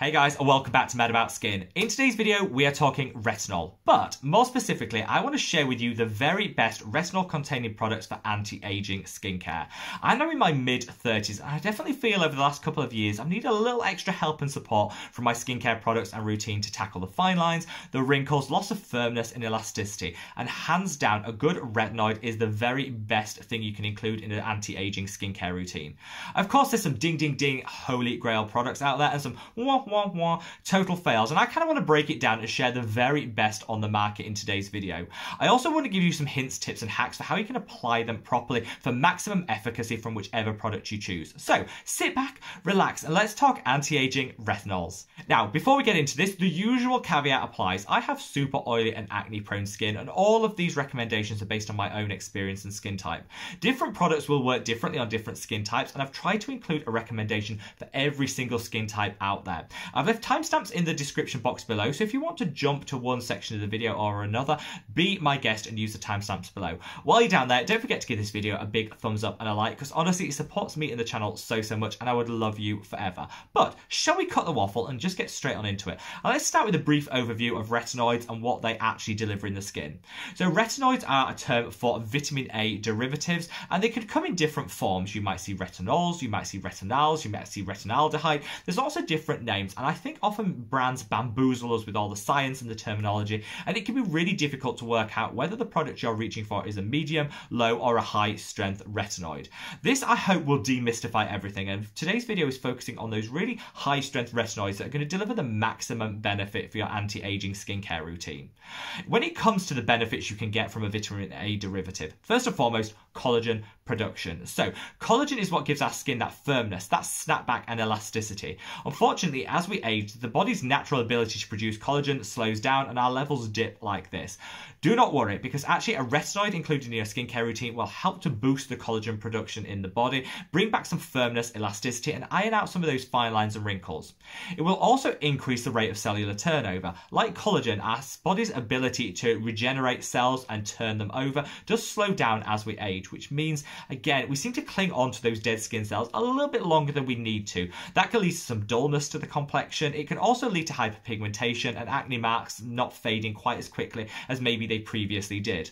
Hey guys, and welcome back to Mad About Skin. In today's video, we are talking retinol, but more specifically, I want to share with you the very best retinol-containing products for anti-aging skincare. I'm now in my mid-30s, and I definitely feel over the last couple of years, I've needed a little extra help and support from my skincare products and routine to tackle the fine lines, the wrinkles, loss of firmness and elasticity, and hands down, a good retinoid is the very best thing you can include in an anti-aging skincare routine. Of course, there's some ding-ding-ding holy grail products out there, and some wah wah total fails. And I kind of want to break it down and share the very best on the market in today's video. I also want to give you some hints, tips, and hacks for how you can apply them properly for maximum efficacy from whichever product you choose. So sit back, relax, and let's talk anti-aging retinols. Now, before we get into this, the usual caveat applies. I have super oily and acne prone skin, and all of these recommendations are based on my own experience and skin type. Different products will work differently on different skin types, and I've tried to include a recommendation for every single skin type out there. I've left timestamps in the description box below, so if you want to jump to one section of the video or another, be my guest and use the timestamps below. While you're down there, don't forget to give this video a big thumbs up and a like, because honestly, it supports me and the channel so, so much, and I would love you forever. But shall we cut the waffle and just get straight on into it? And let's start with a brief overview of retinoids and what they actually deliver in the skin. So retinoids are a term for vitamin A derivatives, and they could come in different forms. You might see retinols, you might see retinals, you might see retinaldehyde. There's also different names, and I think often brands bamboozle us with all the science and the terminology, and it can be really difficult to work out whether the product you're reaching for is a medium, low, or a high strength retinoid. This, I hope, will demystify everything, and today's video is focusing on those really high strength retinoids that are going to deliver the maximum benefit for your anti aging skincare routine. When it comes to the benefits you can get from a vitamin A derivative, first and foremost, collagen production. So, collagen is what gives our skin that firmness, that snapback, and elasticity. Unfortunately, as we age, the body's natural ability to produce collagen slows down and our levels dip like this. Do not worry, because actually, a retinoid included in your skincare routine will help to boost the collagen production in the body, bring back some firmness, elasticity, and iron out some of those fine lines and wrinkles. It will also increase the rate of cellular turnover. Like collagen, our body's ability to regenerate cells and turn them over does slow down as we age, which means, again, we seem to cling on to those dead skin cells a little bit longer than we need to. That can lead to some dullness to the complexion. It can also lead to hyperpigmentation and acne marks not fading quite as quickly as maybe they previously did.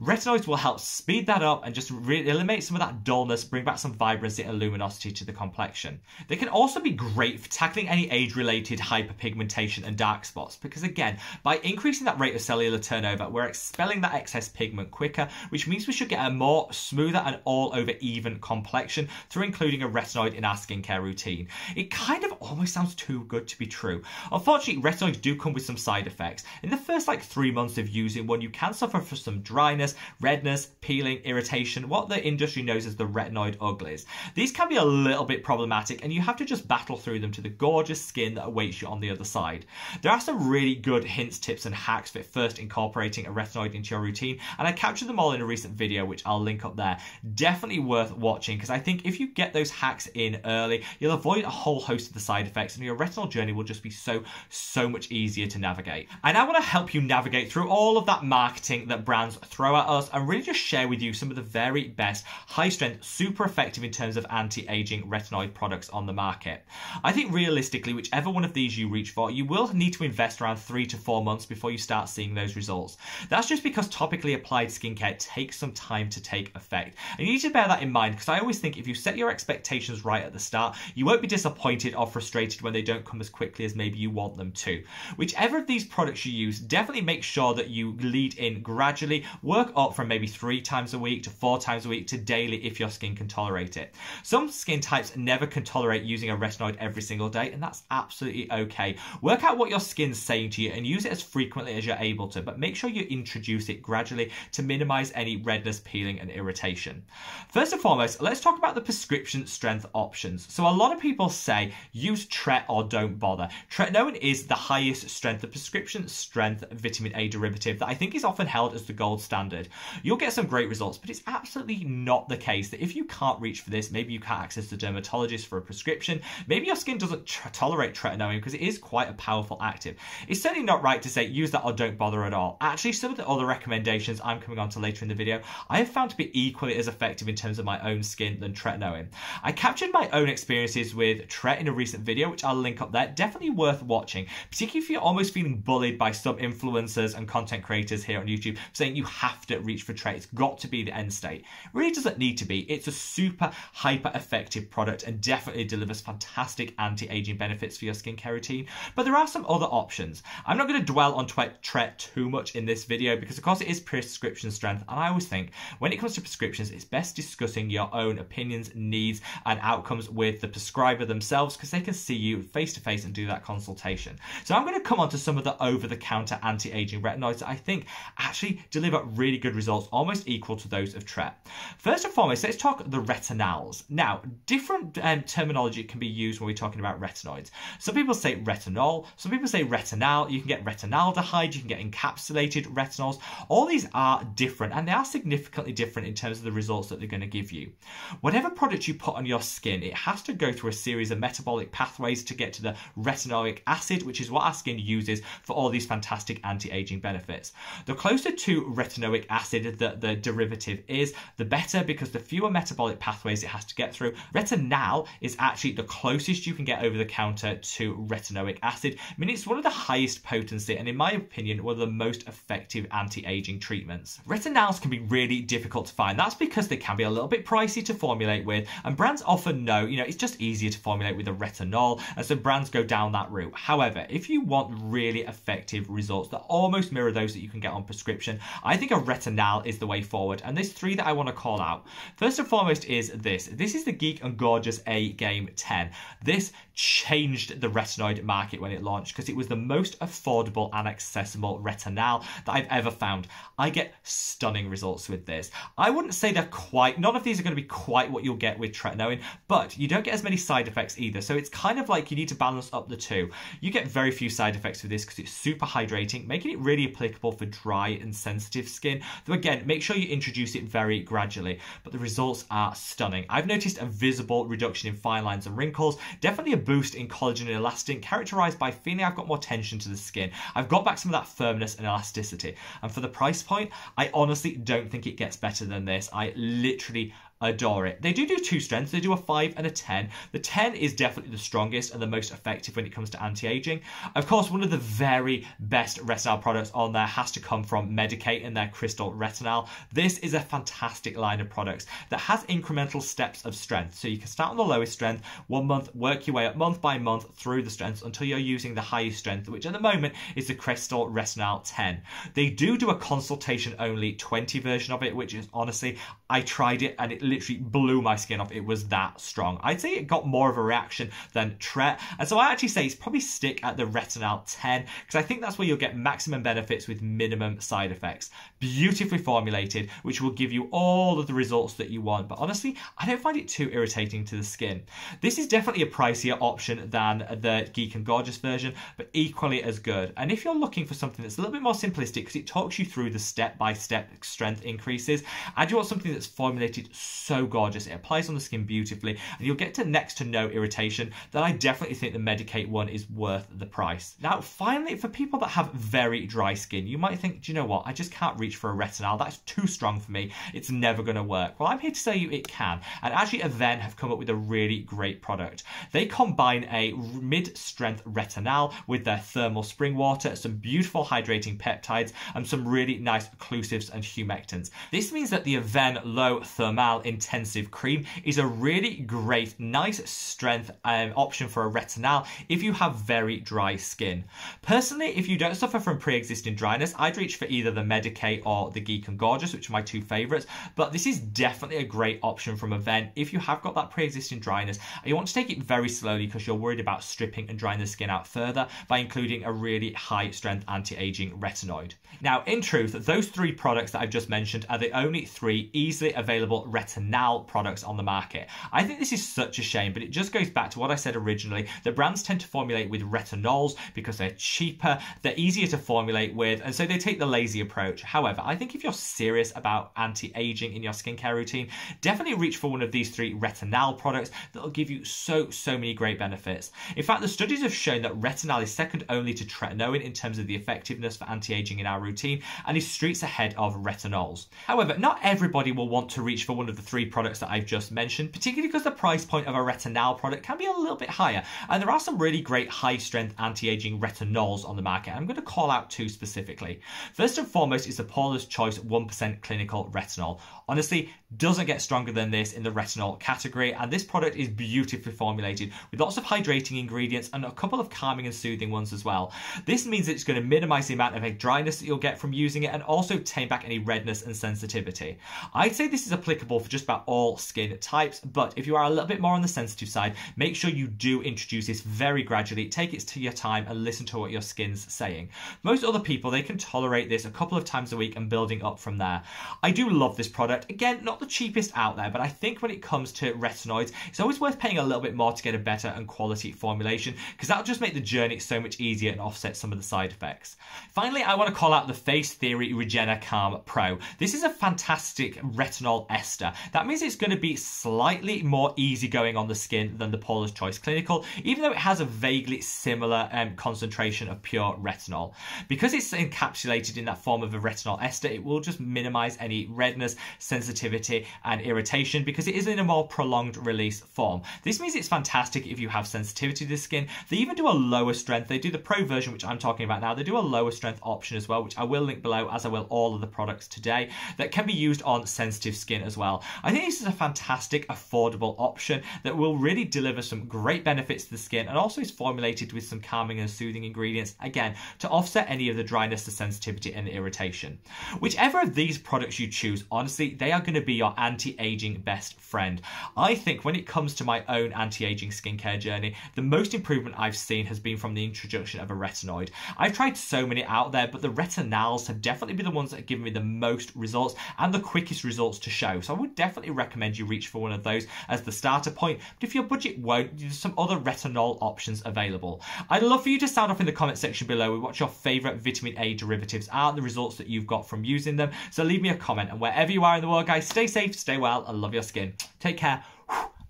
Retinoids will help speed that up and just eliminate some of that dullness, bring back some vibrancy and luminosity to the complexion. They can also be great for tackling any age-related hyperpigmentation and dark spots because again, by increasing that rate of cellular turnover, we're expelling that excess pigment quicker, which means we should get a more smoother and all over even complexion through including a retinoid in our skincare routine. It kind of almost sounds too good to be true. Unfortunately, retinoids do come with some side effects. In the first like three months of using one, you can suffer from some dryness, redness, peeling, irritation, what the industry knows as the retinoid uglies. These can be a little bit problematic and you have to just battle through them to the gorgeous skin that awaits you on the other side. There are some really good hints, tips and hacks for first incorporating a retinoid into your routine and I captured them all in a recent video which I'll link up there. Definitely worth watching because I think if you get those hacks in early, you'll avoid a whole host of the side effects and your retinal journey will just be so, so much easier to navigate. And I want to help you navigate through all of that marketing that brands throw at us and really just share with you some of the very best high strength, super effective in terms of anti-aging retinoid products on the market. I think realistically, whichever one of these you reach for, you will need to invest around three to four months before you start seeing those results. That's just because topically applied skincare takes some time to take effect. And you need to bear that in mind because I always think if you set your expectations right at the start, you won't be disappointed or frustrated when they don't come as quickly as maybe you want them to. Whichever of these products you use, definitely make sure that you lead in gradually, work up from maybe three times a week to four times a week to daily if your skin can tolerate it. Some skin types never can tolerate using a retinoid every single day, and that's absolutely okay. Work out what your skin's saying to you and use it as frequently as you're able to, but make sure you introduce it gradually to minimize any redness, peeling, and irritation. First and foremost, let's talk about the prescription strength options. So a lot of people say use Tret or don't bother. Tretinoin is the highest strength, the prescription strength vitamin A derivative that I think is often held as the gold standard. You'll get some great results, but it's absolutely not the case that if you can't reach for this, maybe you can't access the dermatologist for a prescription, maybe your skin doesn't tolerate tretinoin because it is quite a powerful active. It's certainly not right to say use that or don't bother at all. Actually, some of the other recommendations I'm coming on to later in the video, I have found to be equally as effective in terms of my own skin than tretinoin. I captured my own experiences with Tret in a recent video, which I'll link link up there. Definitely worth watching, particularly if you're almost feeling bullied by some influencers and content creators here on YouTube saying you have to reach for Tret. It's got to be the end state. It really doesn't need to be. It's a super hyper effective product and definitely delivers fantastic anti-aging benefits for your skincare routine. But there are some other options. I'm not going to dwell on Tret too much in this video because of course it is prescription strength and I always think when it comes to prescriptions it's best discussing your own opinions, needs and outcomes with the prescriber themselves because they can see you face to face and do that consultation. So I'm going to come on to some of the over-the-counter anti-aging retinoids that I think actually deliver really good results, almost equal to those of Tret. First and foremost, let's talk the retinals. Now, different um, terminology can be used when we're talking about retinoids. Some people say retinol, some people say retinal. You can get retinaldehyde, you can get encapsulated retinols. All these are different and they are significantly different in terms of the results that they're going to give you. Whatever product you put on your skin, it has to go through a series of metabolic pathways to get to the retinoic acid, which is what our skin uses for all these fantastic anti-aging benefits. The closer to retinoic acid that the derivative is, the better because the fewer metabolic pathways it has to get through. Retinal is actually the closest you can get over the counter to retinoic acid. I mean, it's one of the highest potency and in my opinion, one of the most effective anti-aging treatments. Retinals can be really difficult to find. That's because they can be a little bit pricey to formulate with and brands often know, you know, it's just easier to formulate with a retinol and so brands go down that route. However, if you want really effective results that almost mirror those that you can get on prescription, I think a retinal is the way forward and there's three that I want to call out. First and foremost is this. This is the Geek and Gorgeous A Game 10. This changed the retinoid market when it launched because it was the most affordable and accessible retinal that I've ever found. I get stunning results with this. I wouldn't say they're quite, none of these are going to be quite what you'll get with tretinoin, but you don't get as many side effects either. So it's kind of like you need to balance up the two. You get very few side effects with this because it's super hydrating, making it really applicable for dry and sensitive skin. Though again, make sure you introduce it very gradually, but the results are stunning. I've noticed a visible reduction in fine lines and wrinkles, definitely a boost in collagen and elastin, characterized by feeling I've got more tension to the skin. I've got back some of that firmness and elasticity. And for the price point, I honestly don't think it gets better than this. I literally adore it. They do do two strengths. They do a 5 and a 10. The 10 is definitely the strongest and the most effective when it comes to anti-aging. Of course, one of the very best retinal products on there has to come from Medik8 and their Crystal Retinal. This is a fantastic line of products that has incremental steps of strength. So you can start on the lowest strength, one month, work your way up month by month through the strengths until you're using the highest strength, which at the moment is the Crystal Retinal 10. They do do a consultation only 20 version of it, which is honestly, I tried it and it literally blew my skin off. It was that strong. I'd say it got more of a reaction than Tret. And so I actually say it's probably stick at the Retinal 10 because I think that's where you'll get maximum benefits with minimum side effects. Beautifully formulated, which will give you all of the results that you want. But honestly, I don't find it too irritating to the skin. This is definitely a pricier option than the Geek and Gorgeous version, but equally as good. And if you're looking for something that's a little bit more simplistic because it talks you through the step-by-step -step strength increases, and you want something that's formulated so gorgeous. It applies on the skin beautifully and you'll get to next to no irritation. Then I definitely think the Medik8 one is worth the price. Now, finally, for people that have very dry skin, you might think, do you know what? I just can't reach for a retinol. That's too strong for me. It's never going to work. Well, I'm here to tell you it can. And actually, Avène have come up with a really great product. They combine a mid-strength retinol with their thermal spring water, some beautiful hydrating peptides, and some really nice occlusives and humectants. This means that the Avène Eau Thermale Intensive Cream is a really great, nice strength um, option for a retinol if you have very dry skin. Personally, if you don't suffer from pre-existing dryness, I'd reach for either the Medik8 or the Geek and Gorgeous, which are my two favourites, but this is definitely a great option from Avène if you have got that pre-existing dryness you want to take it very slowly because you're worried about stripping and drying the skin out further by including a really high strength anti-aging retinoid. Now, in truth, those three products that I've just mentioned are the only three easily available retinal products on the market. I think this is such a shame, but it just goes back to what I said originally, that brands tend to formulate with retinols because they're cheaper, they're easier to formulate with, and so they take the lazy approach. However, I think if you're serious about anti-aging in your skincare routine, definitely reach for one of these three retinal products that'll give you so, so many great benefits. In fact, the studies have shown that retinal is second only to tretinoin in terms of the effectiveness for anti-aging in our routine, and is streets ahead of retinols. However, not everybody will want to reach for one of the three products that I've just mentioned, particularly because the price point of a retinal product can be a little bit higher. And there are some really great high strength anti aging retinols on the market. I'm going to call out two specifically. First and foremost is the Paula's Choice 1% Clinical Retinol. Honestly, doesn't get stronger than this in the retinol category, and this product is beautifully formulated with lots of hydrating ingredients and a couple of calming and soothing ones as well. This means it's going to minimize the amount of dryness that you'll get from using it and also tame back any redness and sensitivity. I'd say this is applicable for just about all skin types, but if you are a little bit more on the sensitive side, make sure you do introduce this very gradually, take it to your time and listen to what your skin's saying. Most other people, they can tolerate this a couple of times a week and building up from there. I do love this product. Again, not the cheapest out there, but I think when it comes to retinoids, it's always worth paying a little bit more to get a better and quality formulation because that'll just make the journey so much easier and offset some of the side effects. Finally, I want to call out the Face Theory Regenacalm Pro. This is a fantastic retinol ester. That means it's going to be slightly more easygoing on the skin than the Paula's Choice Clinical, even though it has a vaguely similar um, concentration of pure retinol. Because it's encapsulated in that form of a retinol ester, it will just minimize any redness, sensitivity, and irritation because it is in a more prolonged release form. This means it's fantastic if you have sensitivity to the skin. They even do a lower strength. They do the pro version, which I'm talking about now. They do a lower strength option as well, which I will link below as I will all of the products today that can be used on sensitive skin as well. I think this is a fantastic, affordable option that will really deliver some great benefits to the skin and also is formulated with some calming and soothing ingredients, again, to offset any of the dryness, the sensitivity, and the irritation. Whichever of these products you choose, honestly, they are going to be your anti-aging best friend. I think when it comes to my own anti-aging skincare journey, the most improvement I've seen has been from the introduction of a retinoid. I've tried so many out there, but the retinols have definitely been the ones that have given me the most results and the quickest results to show. So I would definitely recommend you reach for one of those as the starter point. But if your budget won't, there's some other retinol options available. I'd love for you to sound off in the comment section below with what your favorite vitamin A derivatives are the results that you've got from using them. So leave me a comment and wherever you are in the world, guys, stay safe, stay well, and love your skin. Take care.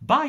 Bye.